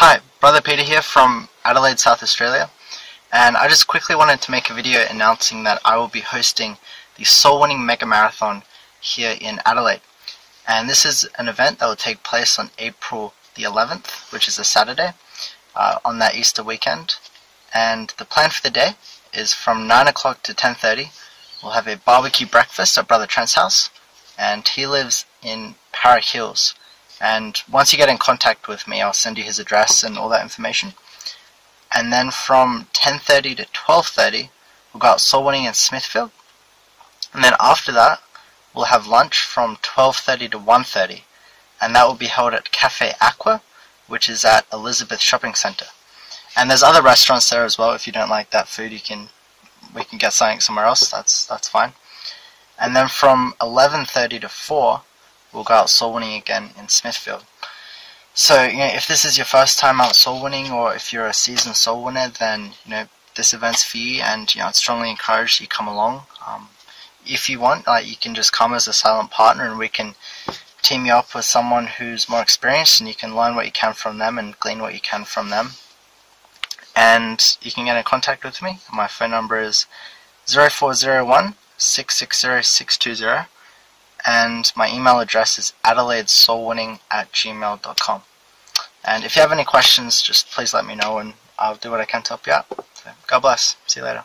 Hi, Brother Peter here from Adelaide, South Australia, and I just quickly wanted to make a video announcing that I will be hosting the Soul Winning Mega Marathon here in Adelaide. And this is an event that will take place on April the 11th, which is a Saturday, uh, on that Easter weekend. And the plan for the day is from 9 o'clock to 10.30, we'll have a barbecue breakfast at Brother Trent's house, and he lives in Para Hills, and once you get in contact with me I'll send you his address and all that information. And then from 10.30 to 12.30 we'll go out soul winning in Smithfield. And then after that we'll have lunch from 12.30 to 1.30 and that will be held at Cafe Aqua which is at Elizabeth Shopping Centre. And there's other restaurants there as well. If you don't like that food you can we can get something somewhere else. That's that's fine. And then from 11.30 to 4 we'll go out soul winning again in Smithfield. So, you know, if this is your first time out soul winning, or if you're a seasoned soul winner, then you know this event's for you, and you know, I'd strongly encourage you to come along. Um, if you want, like, you can just come as a silent partner, and we can team you up with someone who's more experienced, and you can learn what you can from them and glean what you can from them. And you can get in contact with me. My phone number is 0401 660 620 and my email address is adelaidesoulwinning at gmail.com. And if you have any questions, just please let me know and I'll do what I can to help you out. So, God bless. See you later.